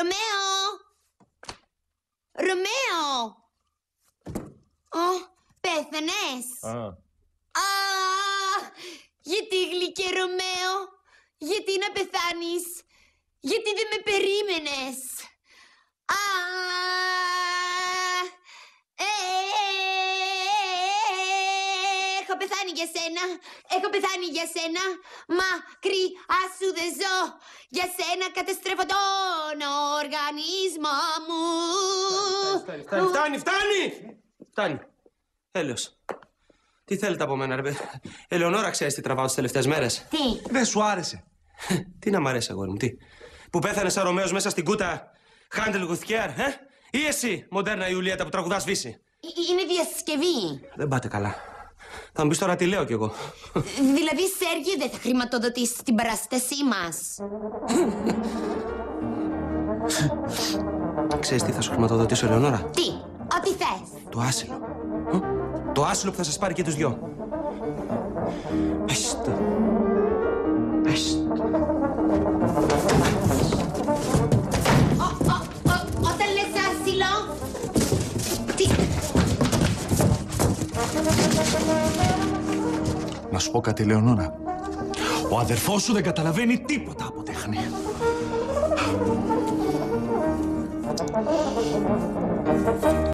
Ρωμαίο! Ρωμαίο! Ω, πέθανες! Α, γιατί γλυκέ Ρωμαίο, γιατί να πεθάνεις, γιατί δεν με περίμενες; Πεθάνει για σένα, έχω πεθάνει για σένα, μακριά σου δεν ζω, για σένα καταστρέφω τον οργανισμό μου. Φτάνει, φτάνει, φτάνει, φτάνει! Φτάνει. Τέλος. Τι θέλετε από μένα, ρε παιδί; Ελεονόρα, ξέρεις τι τραβάω τις τελευταίες μέρες; Τι, Δεν σου άρεσε. τι να μ' αρέσει, αγόρι μου, τι; Που πέθανε σαν Ρωμαίος μέσα στην κούτα. Χάντελ Γουθιέρ, ε! Ή εσύ, μοντέρνα Ιουλίατα που τραγουδάς βύση; Ε- είναι διασκευή. Δεν πάτε καλά. Θα μου πεις τώρα τι λέω κι εγώ. Δηλαδή, Σέργιο, δεν θα χρηματοδοτήσεις την παράστασή μας. Ξέρεις τι θα σου χρηματοδοτήσω, Ελεονόρα; Τι, ό,τι θες. Το άσυλο. Ε; Το άσυλο που θα σας πάρει και τους δυο. Πεστ. Να σου πω κάτι, Λεωνόρα. Ο αδερφός σου δεν καταλαβαίνει τίποτα από τέχνη.